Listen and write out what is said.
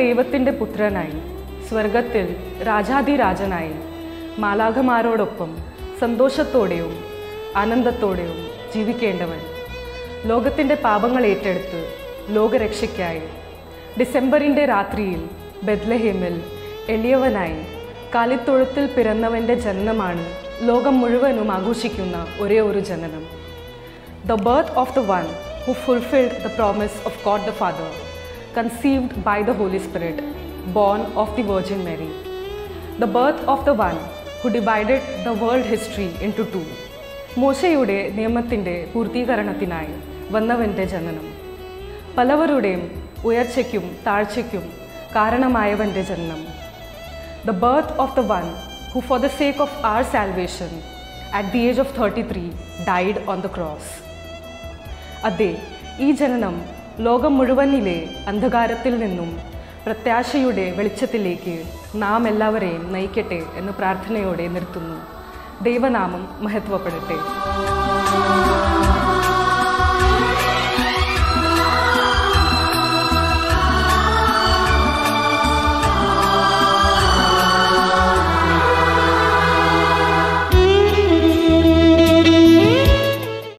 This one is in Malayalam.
ദൈവത്തിന്റെ പുത്രനായി സ്വർഗത്തിൽ രാജാതിരാജനായി മാലാഖമാരോടൊപ്പം സന്തോഷത്തോടെയും ആനന്ദത്തോടെയും ജീവിക്കേണ്ടവൻ. ലോകത്തിന്റെ പാപങ്ങൾ ഏറ്റെടുത്ത് ലോകരക്ഷയ്ക്കായി ഡിസംബറിന്റെ രാത്രിയിൽ ബെദ്ലഹേമിൽ എളിയവനായി കാലിത്തൊഴുത്തിൽ പിറന്നവന്റെ ജനനമാണ് ലോകം മുഴുവനും ആഘോഷിക്കുന്ന ഒരേ ഒരു ജനനം. The birth of the one who fulfilled the promise of God the Father, conceived by the Holy Spirit, born of the Virgin Mary. The birth of the one who divided the world history into two. മോശയുടെ നിയമത്തിന്റെ പൂർത്തീകരണത്തിനായി വന്നവന്റെ ജനനം പലവരുടെയും ഉയർച്ചയ്ക്കും താഴ്ചയ്ക്കും കാരണമായവന്റെ ജനനം the birth of the one who, for the sake of our salvation, at the age of 33, died on the cross. അതെ ഈ ജനനം ലോകം മുഴുവനിലെ അന്ധകാരത്തിൽ നിന്നും പ്രത്യാശയുടെ വെളിച്ചത്തിലേക്ക് നാം എല്ലാവരെയും നയിക്കട്ടെ എന്ന് പ്രാർത്ഥനയോടെ നിർത്തുന്നു. ദൈവനാമം മഹത്വപ്പെടട്ടെ.